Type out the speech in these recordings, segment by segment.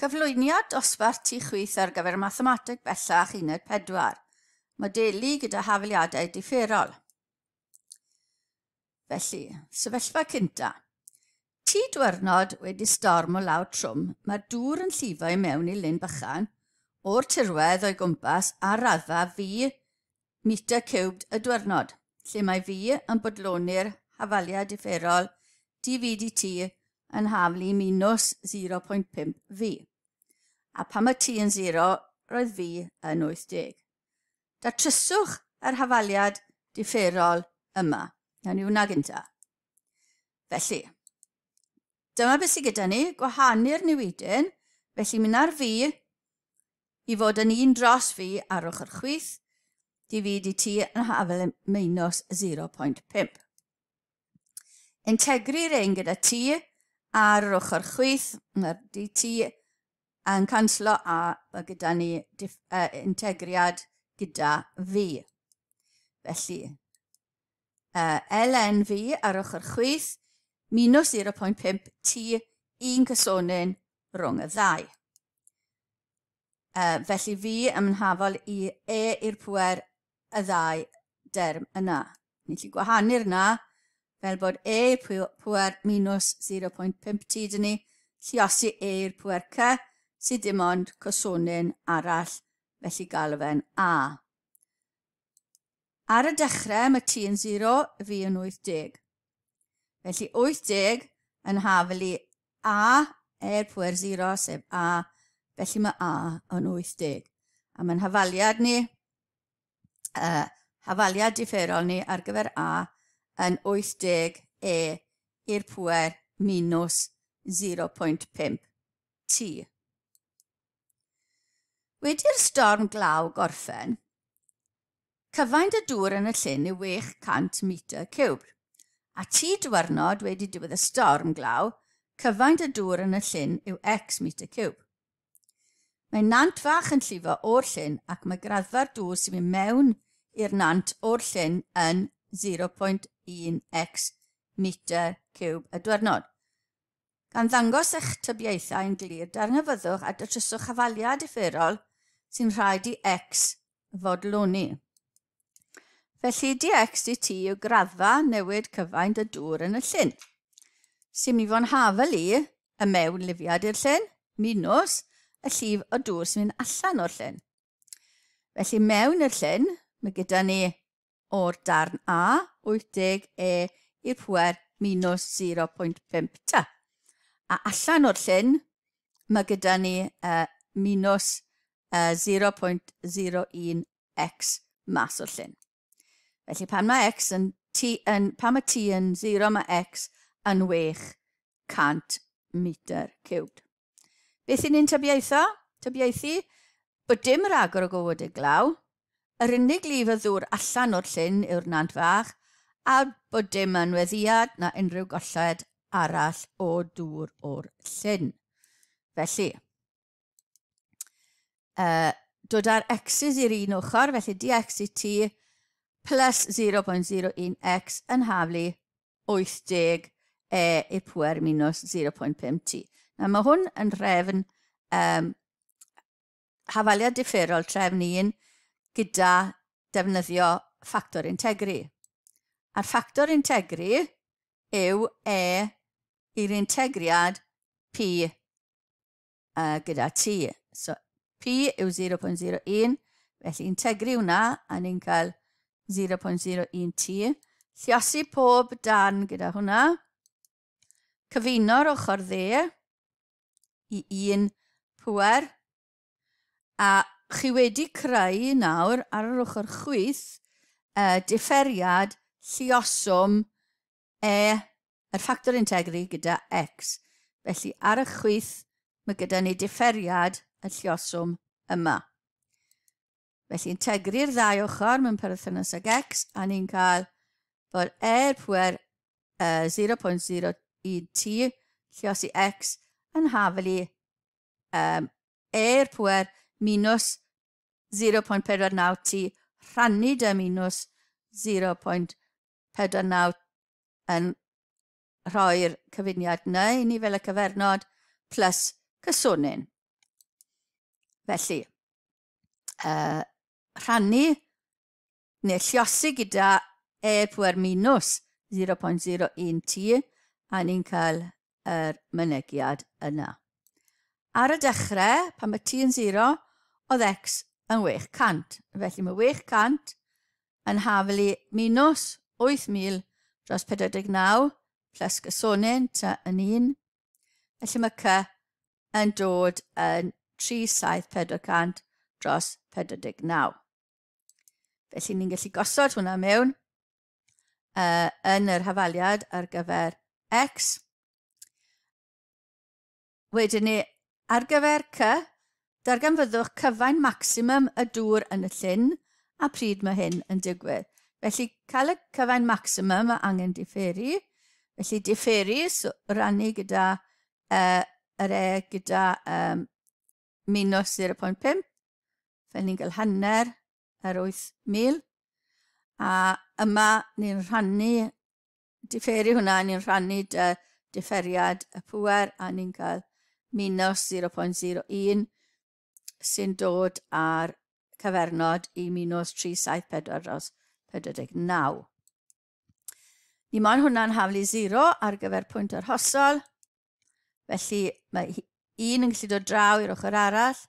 Cyflwyniad dosbarth tu chwyth ar gyfer mathemateg bellach uned 4. Modelu gyda hafiliadau differol. Felly, sefyllfa cynta. Ti dwyrnod wedi storm o law trwm, mae dŵr yn llifo i mewn i Lyn Bychan, o'r tirwedd o'i gwmpas a raddfa fi metr cwbd y dwyrnod, lle mae fi yn bodloni'r hafaliad differol DVDT yn haflu minus 0.5 fi a pam y tŷ yn 0, roedd fi yn 80. Datryswch yr hafaliad differol yma. Nawn ni hwnna gynta. Felly, dyma beth sydd gyda ni, gwahanu'r newidyn, felly mynd ar fi i fod yn un dros fi ar ochr chwith, di ti yn hafel minus 0.5. Integru'r ein gyda ti ar ochr chwith, mae'r ti yn canslo a mae gyda ni dif, uh, integriad gyda fi. Felly, uh, ln fi ar ochr chwyth, minus 0.5 t un cysonyn rhwng y ddau. Uh, felly fi yn hafol i e i'r pwer y ddau derm yna. Ni'n lli gwahanu'r na fel bod e pwer minus 0.5t dyn ni, lliosi e i'r pwer c, sydd dim ond cysonyn arall, felly galw fe'n A. Ar y dechrau mae t yn 0, fi yn 80. Felly 80 yn hafel i A er pwer 0, sef A, felly mae A yn 80. A mae'n hafaliad ni, uh, hafaliad differol ni ar gyfer A yn 80 E i'r pwer minus 0.5 T. Wedi'r storm glaw gorffen, cyfaint y dŵr yn y llyn yw 600 metr cwb, a tu dwyrnod wedi diwedd y storm glaw, cyfaint y dŵr yn y llyn yw x metr cwb. Mae nant fach yn llifo o'r llyn ac mae graddfa'r dŵr sy'n mynd mewn i'r nant o'r llyn yn 0.1x metr cwb y dwyrnod. Gan ddangos eich tybiaethau yn glir, darnyfyddwch a dytryswch hafaliad effurol sy'n rhaid i x fodloni. Felly dx i ti yw graddfa newid cyfaint y dŵr yn y llyn. Sy'n mynd i fo'n hafel i y mewn lifiad i'r llyn, minus y llif o dŵr sy'n mynd allan o'r llyn. Felly mewn i'r llyn, mae gyda ni o'r darn A, 80 E i'r pwer minus 0.5 ta. A allan o'r llyn, mae gyda ni uh, minus uh, 0.01x mas o'r llyn. Felly pan mae x yn, t, yn, pan mae t yn 0, mae x yn 600 metr cwbd. Beth i'n ni'n tybiaetho? Tybiaethu bod dim ragor o gofod y glaw, yr unig lif y ddŵr allan o'r llyn yw'r nant fach, a bod dim anweddiad na unrhyw golled arall o dŵr o'r llyn. Felly, uh, dod â'r x's i'r un ochr, felly dx i t plus 0.01x yn haflu 80 e i'r pwer minus 0.5t. Na mae hwn yn trefn um, hafaliad differol trefn 1 gyda defnyddio ffactor integri. A'r ffactor integri yw e i'r integriad p uh, gyda t. So P yw 0.01, felly integru hwnna a ni'n cael 0.01t. Lliosi pob dan gyda hwnna. Cyfuno'r ochr dde i un pwer. A chi wedi creu nawr ar yr ochr chwyth uh, differiad llioswm e, yr ffactor integri gyda x. Felly ar y chwyth mae gyda ni differiad y lluoswm yma. Felly, tegru'r ddau ochr mewn perthynas ag x a ni'n cael bod er pwer uh, 0.01 t lluosi x yn hafelu um, er pwer minus 0.49 t rhannu dy minus 0.49 yn rhoi'r cyfuniad neu ni fel y cyfernod plus cysonyn. Felly, uh, rhannu neu lliosi gyda e pwer minus 0.01 t a ni'n cael yr mynegiad yna. Ar y dechrau, pan mae t yn 0, oedd x yn 800. Felly mae 800 yn haflu minus 8,000 dros 49 plus gysonyn ta yn 1. Felly mae c yn dod yn 3740 dros 49. Felly ni'n gallu gosod hwnna mewn uh, yn yr hafaliad ar gyfer x. Wedyn ni, ar gyfer c, darganfyddwch cyfain maximum y dŵr yn y llyn a pryd mae hyn yn digwydd. Felly, cael y cyfain maximum mae angen differi. Felly, differi so, rannu gyda uh, yr e gyda um, minus 0.5, fel ni'n cael hanner yr 8,000. A yma ni'n rhannu, differi hwnna, ni'n rhannu dy differiad y pwer a ni'n cael minus 0.01 sy'n dod ar cyfernod i minus 374 dros 49. Ni moyn hwnna'n haflu 0 ar gyfer pwynt yr hosol, felly mae un yn gallu dod draw i'r ochr arall.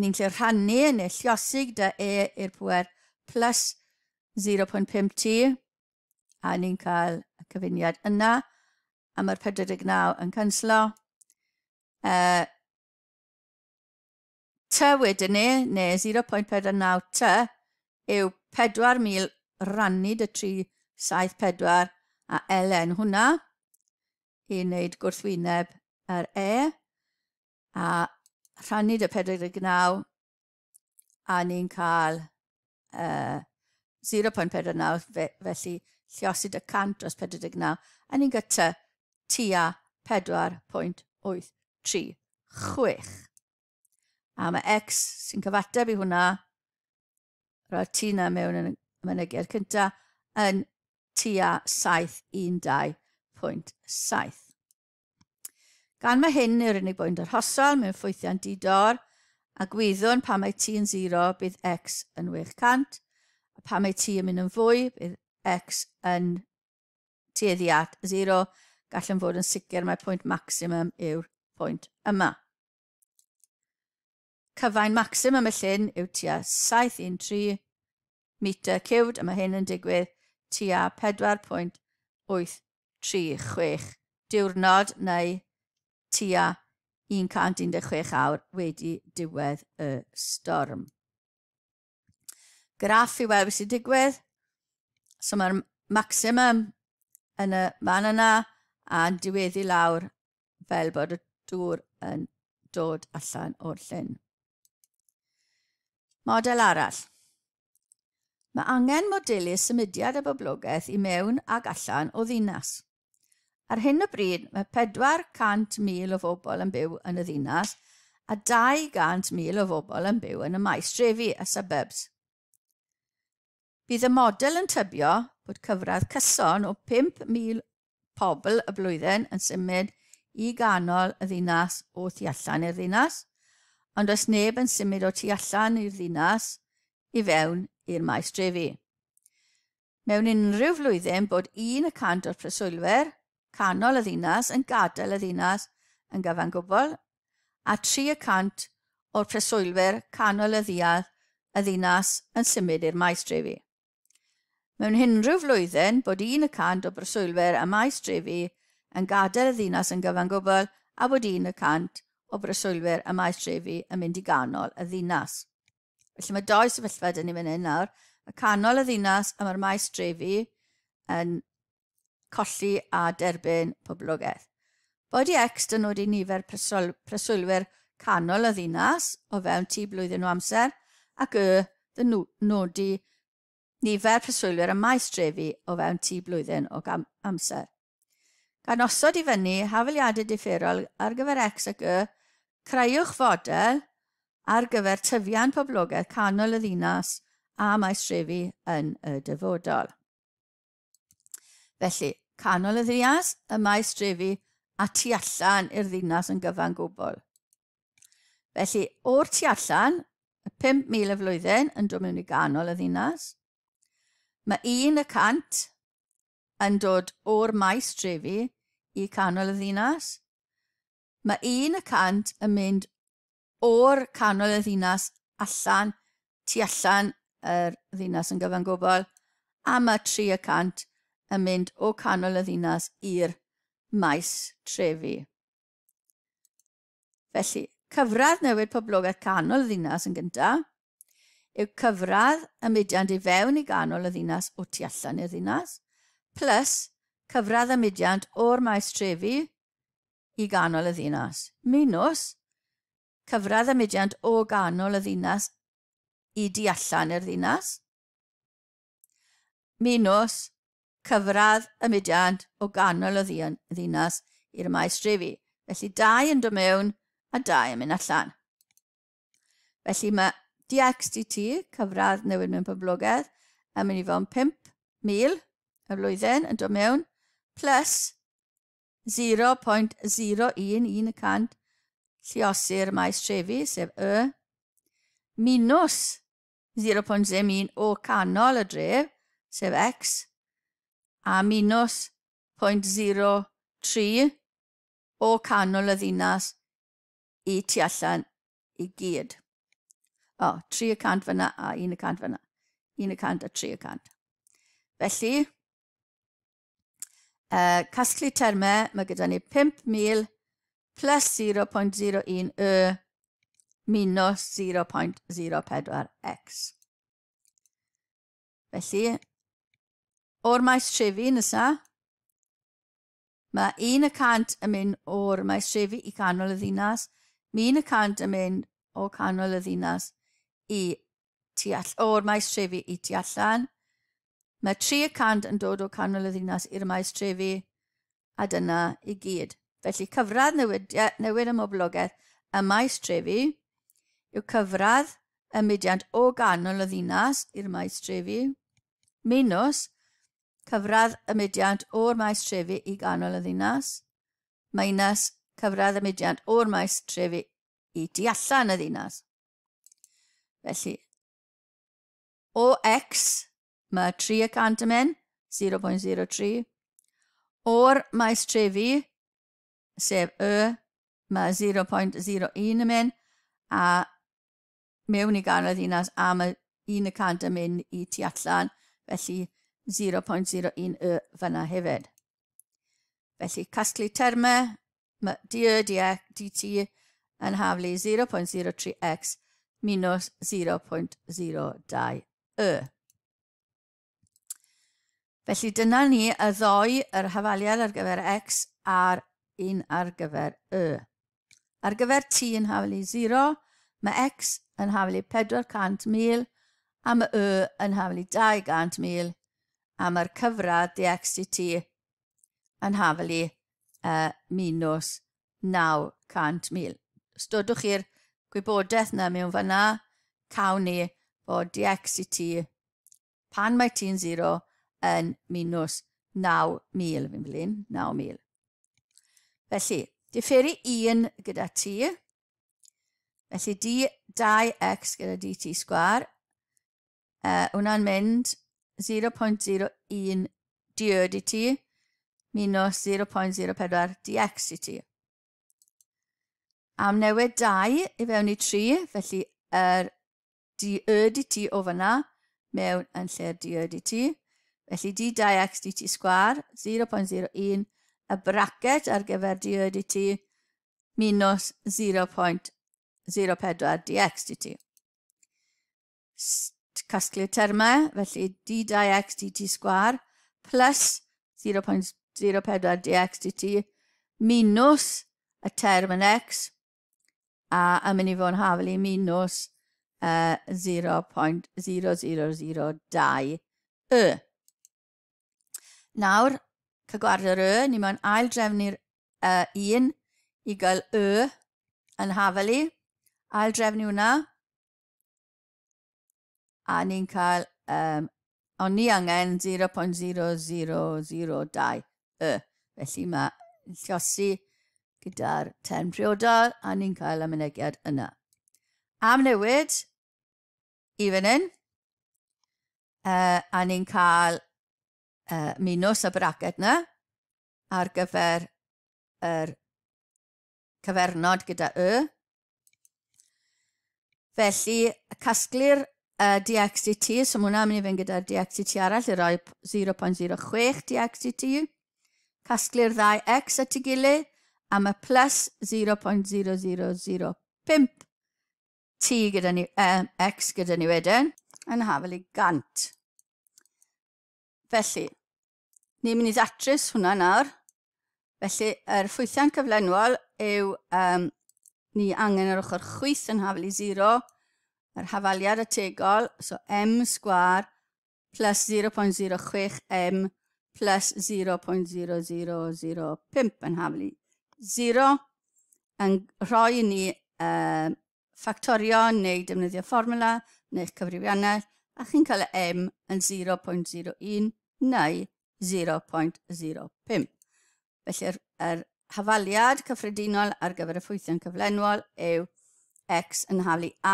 Ni'n lle rhannu neu lliosig da e i'r pwer plus 0.5t a ni'n cael y cyfuniad yna a mae'r 49 yn cynslo. Uh, T wedyn ni, neu 0.49 T, yw 4,000 rannu dy 374 a elen hwnna i wneud gwrthwyneb yr e, a rhannu dy 49, a ni'n cael uh, 0.49, felly lliosi dy 100 dros 49, a ni'n gyta tua 4.83. A mae x sy'n cyfateb i hwnna, roi'r t na mewn yn y mynegiad cyntaf, yn tua 712.7. Gan mae hyn yw'r unig bwynt arhosol mewn ffwythiant didor, a gwyddwn pa mae t yn 0 bydd x yn 800, a pa mae t yn mynd yn fwy bydd x yn tueddi at 0, gallwn fod yn sicr mae pwynt maximum yw'r pwynt yma. Cyfain maximum y llyn yw tua 713 metr cywd, a mae hyn yn digwydd tua 4.836 diwrnod neu tua 116 awr wedi diwedd y storm. Graff i weld beth sy'n digwydd. So mae'r maximum yn y man yna a'n diweddu lawr fel bod y dŵr yn dod allan o'r llyn. Model arall. Mae angen modelu symudiad y boblogaeth i mewn ac allan o ddinas. Ar hyn o bryd, mae 400,000 o bobl yn byw yn y ddinas a 200,000 o bobl yn byw yn y maes trefi a suburbs. Bydd y model yn tybio bod cyfradd cyson o 5,000 pobl y blwyddyn yn symud i ganol y ddinas o tu allan i'r ddinas, ond oes neb yn symud o tu allan i'r ddinas i fewn i'r maes trefi. Mewn unrhyw flwyddyn bod un y cant o'r preswylwyr canol y ddinas yn gadael y ddinas yn gyfan gwbl, a 3% o'r preswylwyr canol y ddiad y ddinas yn symud i'r maes drefi. Mewn unrhyw flwyddyn bod 1% o breswylwyr y maes drefi yn gadael y ddinas yn gyfan gwbl a bod 1% o breswylwyr y maes drefi yn mynd i ganol y ddinas. Felly mae doi sefyllfa dyn ni fan hyn nawr, y canol y ddinas a mae'r maes drefi yn colli a derbyn poblogaeth. Body X dynod i nifer presol, preswylwyr canol y ddinas o fewn tu blwyddyn o amser ac y dyn nodi nifer preswylwyr y maes trefi o fewn tu blwyddyn o amser. Gan osod i fyny hafaliadau differol ar gyfer X ac Y, creuwch fodel ar gyfer tyfian poblogaeth canol y ddinas a maes trefi yn y dyfodol. Felly, canol y ddinas, y maes drefi a tu allan i'r ddinas yn gyfan gwbl. Felly, o'r tu allan, y 5,000 y flwyddyn yn dod mewn i ganol y ddinas. Mae un y cant yn dod o'r maes drefi i canol y ddinas. Mae un y cant yn mynd o'r canol y ddinas allan, tu allan yr ddinas yn gyfan gwbl, a mae 3 y cant yn mynd o canol y ddinas i'r maes trefi. Felly, cyfradd newid poblogaeth canol y ddinas yn gyntaf yw cyfradd y mudiant i fewn i ganol y ddinas o tu allan i'r ddinas, plus cyfradd y mudiant o'r maes trefi i ganol y ddinas, minus cyfradd y mudiant o ganol y ddinas i di allan i'r ddinas, minus cyfradd y mudiant o ganol y ddinas i'r maes drefi. Felly dau yn dod mewn a dau yn mynd allan. Felly mae DXDT, cyfradd newid mewn poblogaidd, yn mynd i fod yn 5,000 y flwyddyn yn dod mewn, plus 0.011 lliosur maes trefi, sef y, minus 0.01 o canol y dref, sef x, a minus 0.03 o canol y ddinas i tu allan i gyd. O, 300 fyna a 100 fyna. 100 a 300. Felly, uh, casglu termau, mae gyda ni 5,000 plus 0.01 y minus 0.04x. Felly, o'r maes trefi nesaf, mae 1% yn mynd o'r maes trefi i canol y ddinas, mae y cant yn mynd o canol y ddinas i tu all, o'r maes trefi i tu allan, mae 3% yn dod o canol y ddinas i'r maes trefi a dyna i gyd. Felly cyfradd newid, newid y moblogaeth y maes trefi yw cyfradd y mudiant o ganol y ddinas i'r maes trefi minus cyfradd y mudiant o'r maes trefi i ganol y ddinas, minus cyfradd y mudiant o'r maes trefi i di allan y ddinas. Felly, o x, mae 3 y cant yn mynd, 0.03. O'r maes trefi, sef y, mae 0.01 yn mynd, a mewn i ganol y ddinas, a mae 1 y cant yn mynd i tu allan, felly 0.01 y fyna hefyd. Felly, casglu termau, mae dy, dy, dy ti yn haflu 0.03x minus 0.02 y. Felly dyna ni y ddoi yr hafaliad ar gyfer x a'r un ar gyfer y. Ar gyfer t yn haflu 0, mae x yn haflu 400,000 mil a mae y yn haflu 200,000 mil a mae'r cyfradd DXT yn hafel i uh, minus 900,000. Stodwch chi'r gwybodaeth yna mewn fyna, cawn ni bod DXT pan mae ti'n 0 yn minus 9,000 fi'n blin, 9,000. Felly, differi 1 gyda T, felly d, 2x gyda dt sgwar, uh, hwnna'n mynd 0.01 diod i ti minus 0.04 dx i ti. Am newid 2 i fewn i 3, felly yr er diod i ti o fyna mewn yn lle'r diod i ti. Felly d 2x dt sgwar, 0.01, y bracet ar gyfer diod i ti, minus 0.04 dx dt casglu'r termau, felly d dx dt sgwar plus 0.04 dx dt minus y term yn x a yn mynd i fod yn hafel i minus uh, 0.0002 y. Nawr, cygwardio'r y, ni mae'n ail drefnu'r uh, un i gael y yn hafel i. Ail drefnu hwnna, a ni'n cael, um, ond ni angen 0.0002 y. Felly mae llosi gyda'r term priodol a ni'n cael y mynegiad yna. Am newid, i fan hyn, uh, a ni'n cael uh, minws y bracet yna ar gyfer yr cyfernod gyda y. Felly, casglu'r uh, DXDT, so mae hwnna'n mynd i fynd gyda'r DXDT arall i roi 0.06 DXDT. Casglu'r ddau X at ei gilydd a mae plus 0.0005 T gyda ni, um, X gyda ni wedyn, yn hafel i gant. Felly, ni'n mynd i ddatrys hwnna nawr. Felly, yr ffwythiant cyflenwol yw um, ni angen yr ochr chwyth yn hafel i 0, yr hafaliad ategol, so m sgwar plus 0.06m plus 0.0005 yn haflu 0 yn rhoi ni uh, ffactorio neu defnyddio fformula neu'ch cyfrifiannau a chi'n cael y m yn 0.01 neu 0.05. Felly'r er hafaliad cyffredinol ar gyfer y ffwythio'n cyflenwol yw x yn haflu a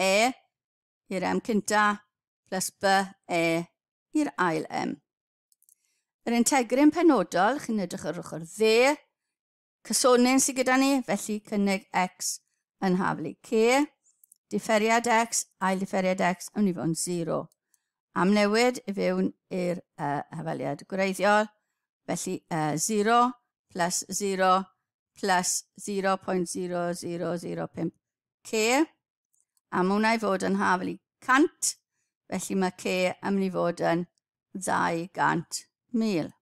e i'r m cynta plus b e i'r ail m. Yr integrin penodol, chi'n edrych ar ochr dde, cysonyn sydd gyda ni, felly cynnig x yn haflu c, differiad x ail differiad x yn i fod yn 0. Am newid i fewn i'r uh, hafaliad gwreiddiol, felly uh, 0 plus 0 plus 0.0005 c a mae hwnna i fod yn hafel i cant, felly mae C yn mynd i fod yn 200,000.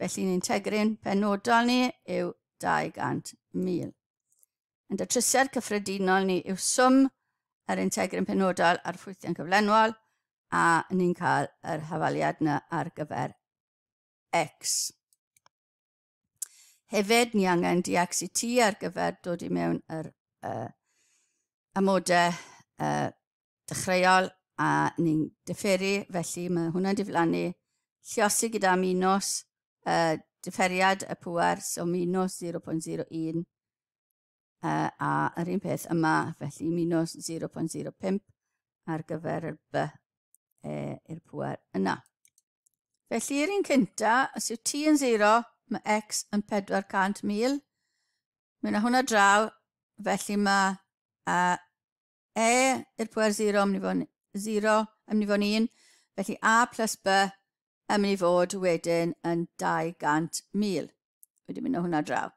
Felly ni'n tegrin penodol ni yw 200,000. Yn datrysiad cyffredinol ni yw swm yr integrin penodol a'r ffwythion cyflenwol a ni'n cael yr hafaliad yna ar gyfer X. Hefyd, ni angen DXT ar gyfer dod i mewn yr uh, amodau uh, dechreuol a ni'n differi, felly mae hwnna'n diflannu lliosi gyda minus uh, differiad y pŵer, so minus 0.01 uh, a yr un peth yma, felly minus 0.05 ar gyfer y B e, i'r pwer yna. Felly, yr un cynta, os yw t yn 0, mae x yn 400,000. Mae yna hwnna draw, felly mae a e i'r pwer 0 yn mynd i fod 0 yn mynd i fod 1, felly a plus b yn mynd i fod wedyn yn 200,000. Wedi mynd o hwnna draw.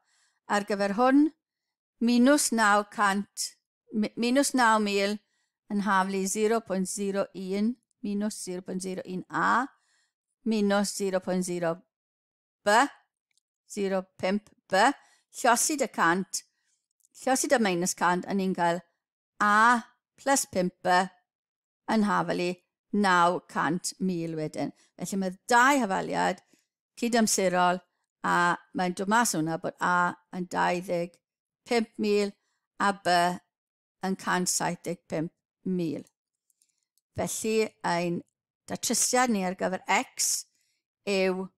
Ar gyfer hwn, minus 900, minus 9,000 yn haflu 0.01 minus 0.01 a minus 0.0 b, 0.5 b, llosi dy cant lleosid y minus 100 yn ni'n cael a plus 5 yn hafelu 900,000 wedyn. Felly mae dau hafaliad cydamserol a mae'n dod mas hwnna bod a yn 25,000 a b yn 175,000. Felly ein datrysiad ni ar gyfer x yw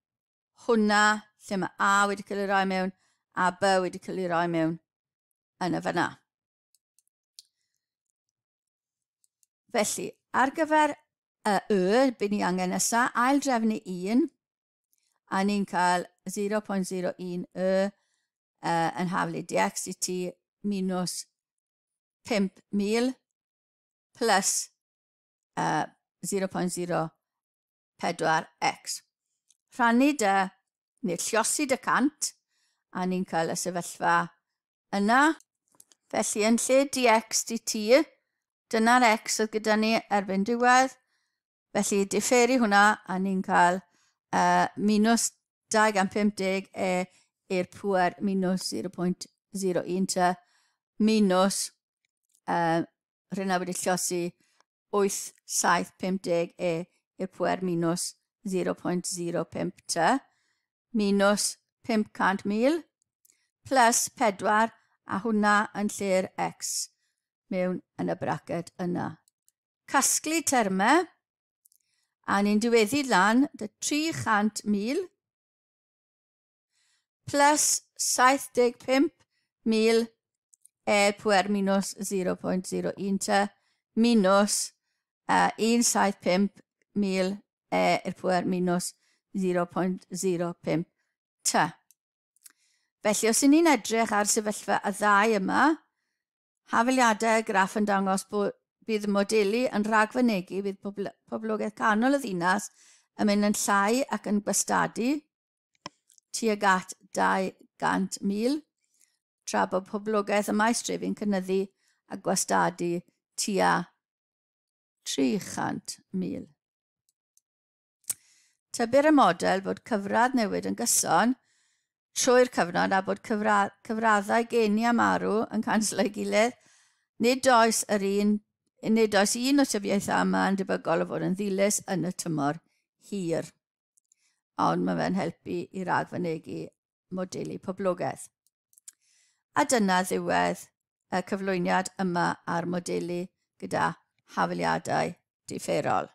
hwnna lle mae a wedi cael ei roi mewn a b wedi cael ei roi mewn yn y fyna. Felly, ar gyfer y y, byd ni angen nesaf, ail drefnu 1, a ni'n cael 0.01 y uh, yn haflu dx i ti minus 5,000 plus uh, 0.04x. Rhannu dy, neu lliosi dy cant, a ni'n cael y sefyllfa yna. Felly, yn lle dx dt, dyna'r x oedd gyda ni erbyn diwedd. Felly, differi hwnna a ni'n cael uh, minus 250 e i'r pwer minus 0.01 ta minus uh, rhywna wedi llosi 8,750 e i'r pwer minus 0.05 ta minus 500,000 plus 4 a hwnna yn lle'r x mewn yn y braced yna. Casglu termau, a ni'n diweddu lan dy 300,000 plus 75,000 e pwer minus 0.01 te minus e, uh, 175,000 e i'r pwer minus 0.05 te. Felly, os ni'n edrych ar sefyllfa y ddau yma, hafeliadau graff yn dangos bod bydd y modeli yn rhagfynegu bydd poblogaeth canol y ddinas yn mynd yn llai ac yn gwestadu tuag at 200,000 tra bod poblogaeth y maes drefi'n cynnyddu a gwestadu tua 300,000. Tybyr y model bod cyfradd newid yn gyson – trwy'r cyfnod a bod cyfra, cyfraddau genia marw yn canslo ei gilydd, nid oes yr un, nid oes un o tybiaethau yma yn debygol o fod yn ddilys yn y tymor hir. Ond mae fe'n helpu i ragfynegu modeli poblogaeth. A dyna ddiwedd y cyflwyniad yma ar modeli gyda hafiliadau differol.